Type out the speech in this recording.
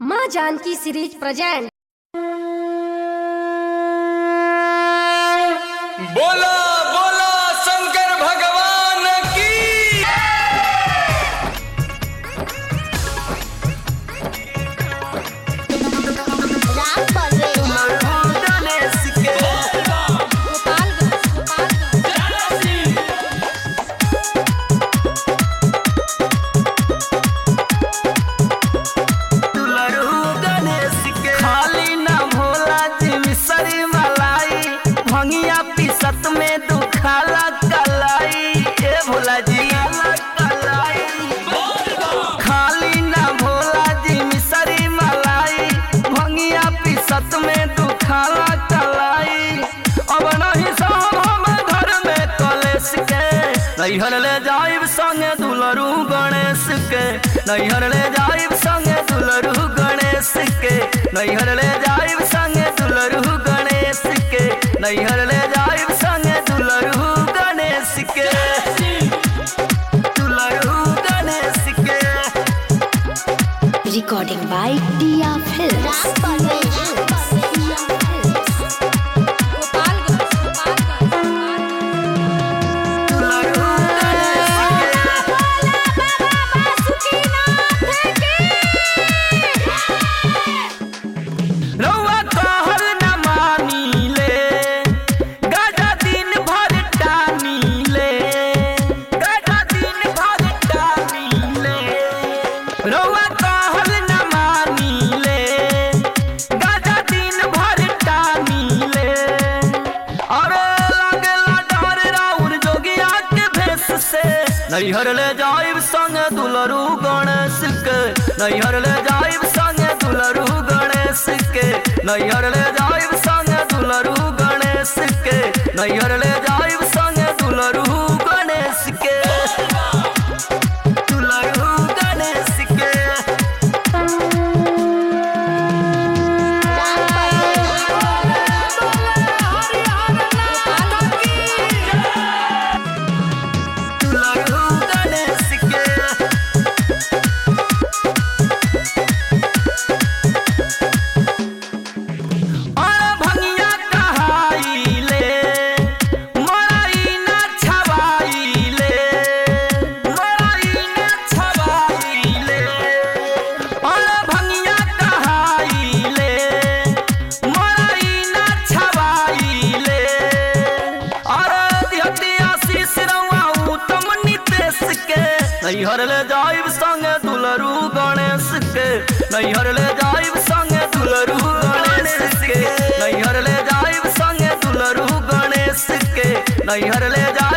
माँ Janaki series present बोला। नैहर ले जाइब संगे दुलरू गणेश के। नैहर ले जाइब संगे दुलरू गणेश के। नैहर ले जाइब संगे दुलरू गणेश के। नैहर ले जाइब संगे दुलरू गणेश के। दुलरू गणेश के। रिकॉर्डिंग बाय दिया फ़िल्म नैहर ले जाइब संग दुलरू गणेश के। नैहर ले जाइब नैहर ले जाइब संग दुलरू गणेश के। नैहर ले जाइब संग दुलरू नैहर ले जाइब संगे दुलरू गणेश के। नैहर ले जाइब संगे दुलरू गणेश के। नैहर ले जाइब संगे दुलरू गणेश के। नैहर ले जाइब